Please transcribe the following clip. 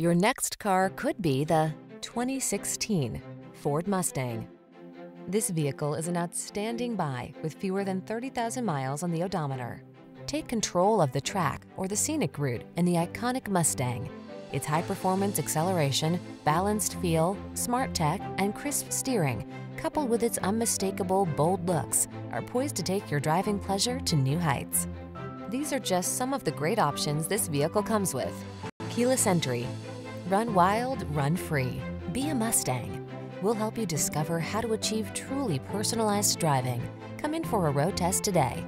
Your next car could be the 2016 Ford Mustang. This vehicle is an outstanding buy with fewer than 30,000 miles on the odometer. Take control of the track or the scenic route in the iconic Mustang. Its high-performance acceleration, balanced feel, smart tech, and crisp steering, coupled with its unmistakable, bold looks, are poised to take your driving pleasure to new heights. These are just some of the great options this vehicle comes with. Keyless entry. Run wild, run free. Be a Mustang. We'll help you discover how to achieve truly personalized driving. Come in for a road test today.